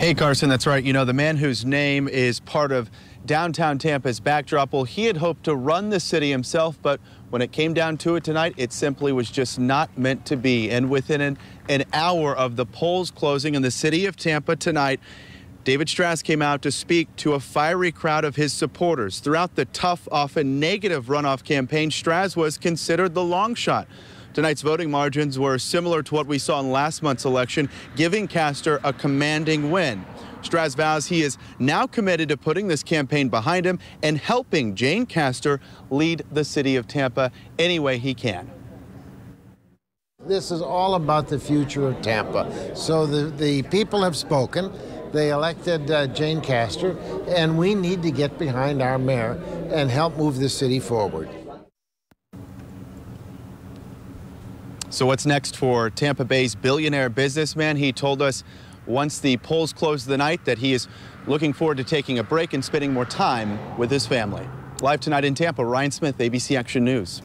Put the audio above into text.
Hey, Carson, that's right. You know, the man whose name is part of downtown Tampa's backdrop, well, he had hoped to run the city himself, but when it came down to it tonight, it simply was just not meant to be. And within an, an hour of the polls closing in the city of Tampa tonight, David Straz came out to speak to a fiery crowd of his supporters. Throughout the tough, often negative runoff campaign, Straz was considered the long shot. Tonight's voting margins were similar to what we saw in last month's election, giving Castor a commanding win. Straz vows he is now committed to putting this campaign behind him and helping Jane Castor lead the city of Tampa any way he can. This is all about the future of Tampa. So the, the people have spoken. They elected uh, Jane Castor, and we need to get behind our mayor and help move the city forward. So what's next for Tampa Bay's billionaire businessman? He told us once the polls close the night that he is looking forward to taking a break and spending more time with his family. Live tonight in Tampa, Ryan Smith, ABC Action News.